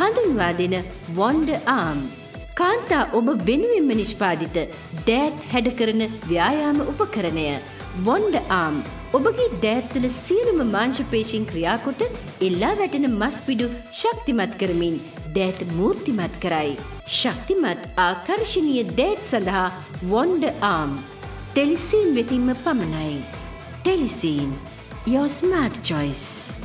හඳුන්වා දෙන වොන්ඩ ආම්. කාන්තා ඔබ වෙනුවෙන්ම නිෂ්පාදිත දෑත් හැඩ කරන ව්‍යායාම උපකරණය. වොන්ඩ ආම් ඔබගේ දෑත්වල සියලුම මාංශපේශීන් ක්‍රියාකොට එල්ලා වැටෙන මස්පිඩු ශක්තිමත් කරමින් දෑත් මූර්තිමත් කරයි. ශක්තිමත් ආකර්ශණීය දෑත් සඳහා වොන්ඩ ආම්. ටෙලිසීන් වෙතින්ම පමණයි. ටෙලිසීන් your smart choice.